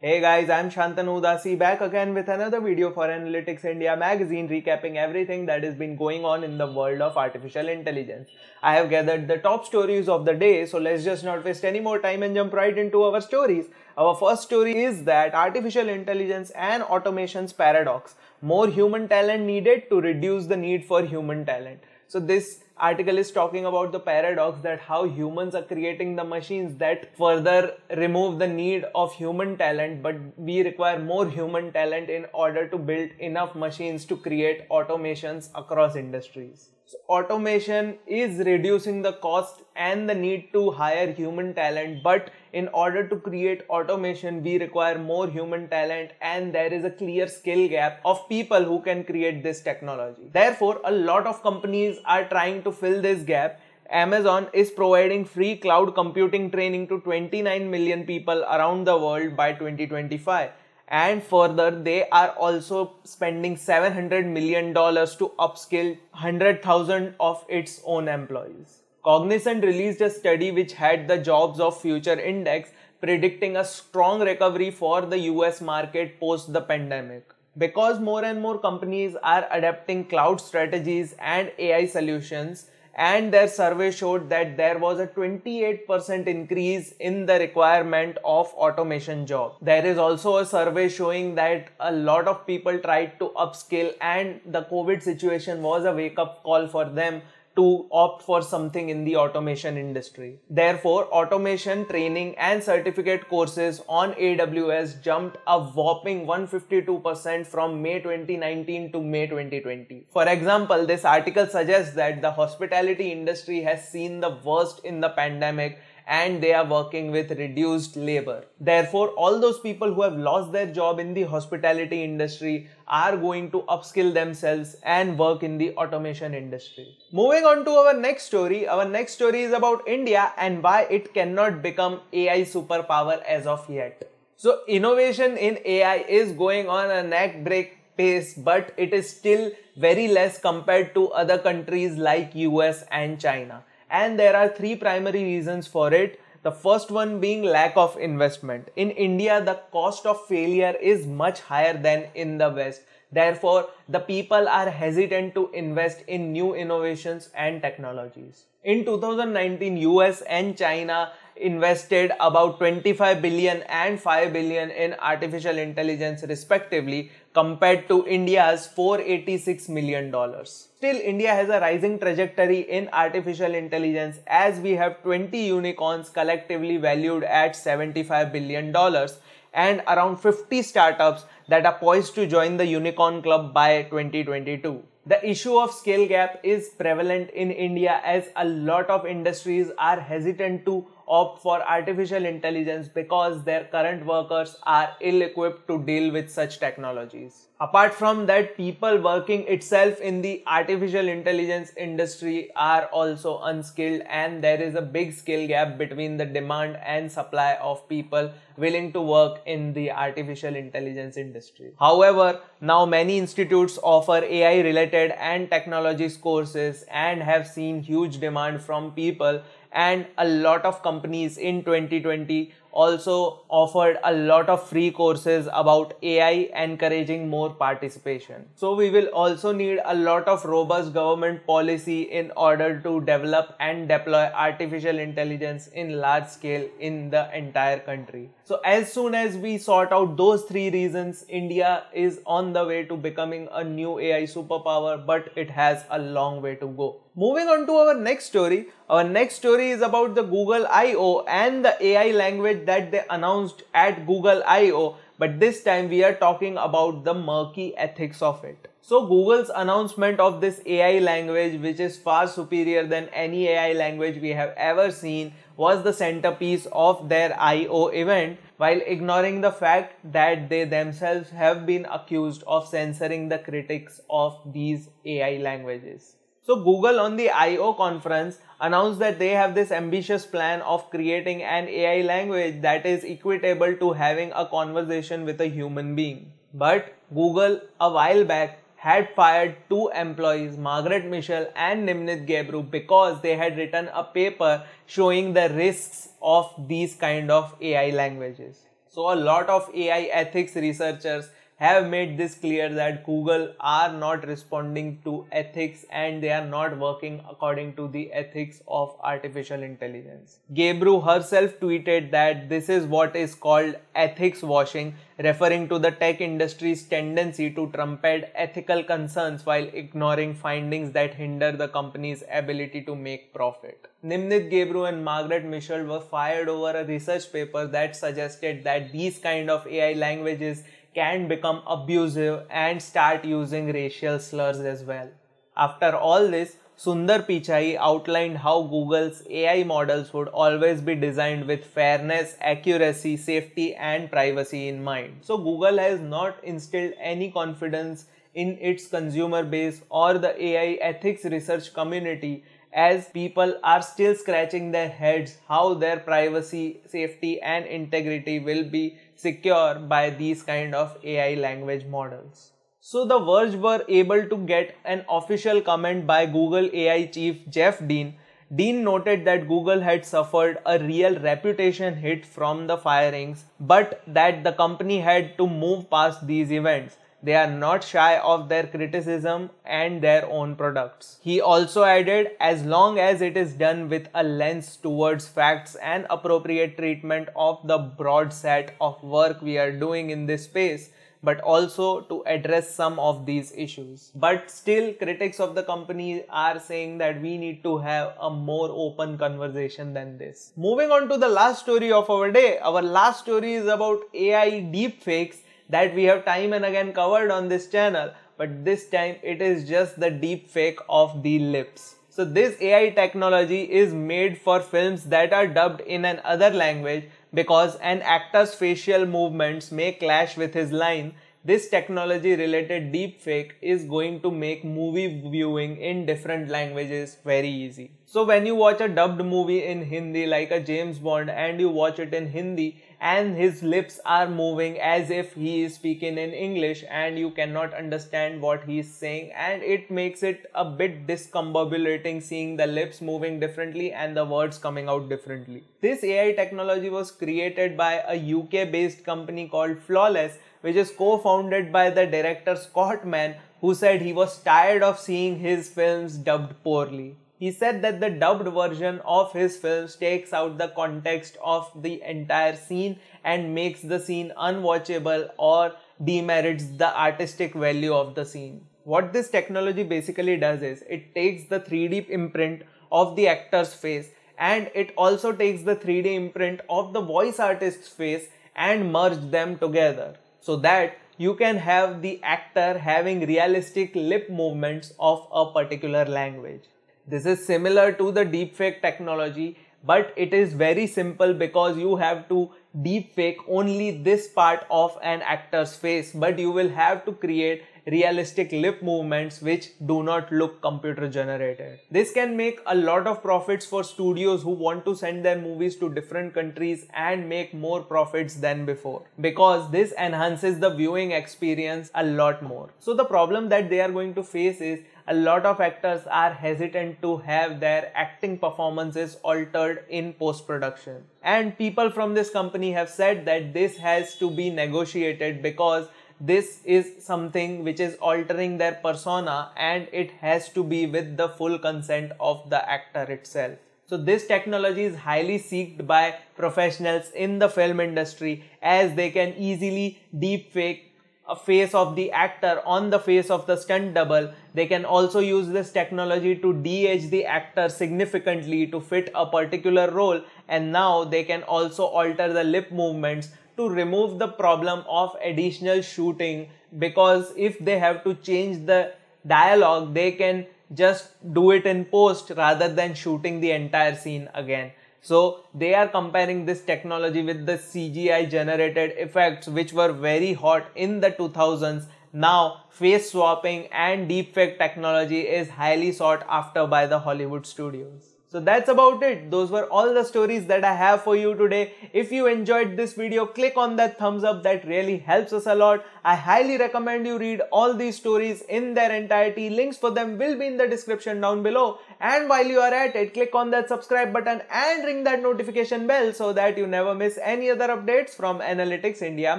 Hey guys, I'm Shantanu Udasi back again with another video for Analytics India magazine recapping everything that has been going on in the world of artificial intelligence. I have gathered the top stories of the day, so let's just not waste any more time and jump right into our stories. Our first story is that artificial intelligence and automation's paradox. More human talent needed to reduce the need for human talent. So this article is talking about the paradox that how humans are creating the machines that further remove the need of human talent but we require more human talent in order to build enough machines to create automations across industries so automation is reducing the cost and the need to hire human talent. But in order to create automation we require more human talent and there is a clear skill gap of people who can create this technology. Therefore a lot of companies are trying to fill this gap. Amazon is providing free cloud computing training to 29 million people around the world by 2025 and further they are also spending 700 million dollars to upskill 100,000 of its own employees. Cognizant released a study which had the jobs of future index predicting a strong recovery for the US market post the pandemic. Because more and more companies are adapting cloud strategies and AI solutions, and their survey showed that there was a 28% increase in the requirement of automation job. There is also a survey showing that a lot of people tried to upskill and the COVID situation was a wake up call for them to opt for something in the automation industry. Therefore, automation training and certificate courses on AWS jumped a whopping 152% from May 2019 to May 2020. For example, this article suggests that the hospitality industry has seen the worst in the pandemic and they are working with reduced labor. Therefore, all those people who have lost their job in the hospitality industry are going to upskill themselves and work in the automation industry. Moving on to our next story, our next story is about India and why it cannot become AI superpower as of yet. So, innovation in AI is going on a neck break pace, but it is still very less compared to other countries like US and China and there are three primary reasons for it. The first one being lack of investment. In India, the cost of failure is much higher than in the West. Therefore, the people are hesitant to invest in new innovations and technologies. In 2019, US and China invested about 25 billion and 5 billion in artificial intelligence respectively compared to India's 486 million dollars. Still India has a rising trajectory in artificial intelligence as we have 20 unicorns collectively valued at 75 billion dollars and around 50 startups that are poised to join the unicorn club by 2022. The issue of skill gap is prevalent in India as a lot of industries are hesitant to opt for artificial intelligence because their current workers are ill equipped to deal with such technologies. Apart from that, people working itself in the artificial intelligence industry are also unskilled and there is a big skill gap between the demand and supply of people willing to work in the artificial intelligence industry. However, now many institutes offer AI related and technologies courses and have seen huge demand from people and a lot of companies in 2020 also offered a lot of free courses about AI encouraging more participation. So we will also need a lot of robust government policy in order to develop and deploy artificial intelligence in large scale in the entire country. So as soon as we sort out those three reasons, India is on the way to becoming a new AI superpower, but it has a long way to go. Moving on to our next story. Our next story is about the Google I.O. and the AI language that they announced at Google I.O. But this time we are talking about the murky ethics of it. So Google's announcement of this AI language which is far superior than any AI language we have ever seen was the centerpiece of their I.O. event while ignoring the fact that they themselves have been accused of censoring the critics of these AI languages. So Google on the I.O. conference announced that they have this ambitious plan of creating an AI language that is equitable to having a conversation with a human being. But Google a while back had fired two employees, Margaret Mitchell and Timnit Gebru, because they had written a paper showing the risks of these kind of AI languages. So a lot of AI ethics researchers have made this clear that Google are not responding to ethics and they are not working according to the ethics of artificial intelligence. Gebru herself tweeted that this is what is called ethics washing, referring to the tech industry's tendency to trumpet ethical concerns while ignoring findings that hinder the company's ability to make profit. Timnit Gebru and Margaret Mitchell were fired over a research paper that suggested that these kind of AI languages can become abusive and start using racial slurs as well. After all this, Sundar Pichai outlined how Google's AI models would always be designed with fairness, accuracy, safety, and privacy in mind. So, Google has not instilled any confidence in its consumer base or the AI ethics research community as people are still scratching their heads how their privacy, safety, and integrity will be secure by these kind of AI language models. So The Verge were able to get an official comment by Google AI chief Jeff Dean. Dean noted that Google had suffered a real reputation hit from the firings, but that the company had to move past these events they are not shy of their criticism and their own products. He also added, as long as it is done with a lens towards facts and appropriate treatment of the broad set of work we are doing in this space, but also to address some of these issues. But still, critics of the company are saying that we need to have a more open conversation than this. Moving on to the last story of our day, our last story is about AI deepfakes that we have time and again covered on this channel but this time it is just the deep fake of the lips. So this AI technology is made for films that are dubbed in an other language because an actor's facial movements may clash with his line. This technology related deepfake is going to make movie viewing in different languages very easy. So when you watch a dubbed movie in Hindi like a James Bond and you watch it in Hindi, and his lips are moving as if he is speaking in English and you cannot understand what he is saying and it makes it a bit discombobulating seeing the lips moving differently and the words coming out differently. This AI technology was created by a UK based company called Flawless which is co-founded by the director Scott Mann who said he was tired of seeing his films dubbed poorly. He said that the dubbed version of his films takes out the context of the entire scene and makes the scene unwatchable or demerits the artistic value of the scene. What this technology basically does is it takes the 3D imprint of the actor's face and it also takes the 3D imprint of the voice artist's face and merge them together so that you can have the actor having realistic lip movements of a particular language. This is similar to the deepfake technology, but it is very simple because you have to deepfake only this part of an actor's face, but you will have to create realistic lip movements which do not look computer generated. This can make a lot of profits for studios who want to send their movies to different countries and make more profits than before because this enhances the viewing experience a lot more. So the problem that they are going to face is a lot of actors are hesitant to have their acting performances altered in post production. And people from this company have said that this has to be negotiated because this is something which is altering their persona and it has to be with the full consent of the actor itself. So this technology is highly sought by professionals in the film industry as they can easily deepfake a face of the actor on the face of the stunt double. They can also use this technology to de-age the actor significantly to fit a particular role and now they can also alter the lip movements to remove the problem of additional shooting because if they have to change the dialogue they can just do it in post rather than shooting the entire scene again. So they are comparing this technology with the CGI generated effects which were very hot in the 2000s. Now face swapping and deepfake technology is highly sought after by the Hollywood studios. So that's about it. Those were all the stories that I have for you today. If you enjoyed this video, click on that thumbs up. That really helps us a lot. I highly recommend you read all these stories in their entirety. Links for them will be in the description down below. And while you are at it, click on that subscribe button and ring that notification bell so that you never miss any other updates from Analytics India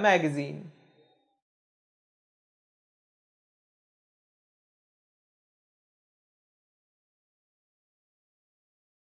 magazine.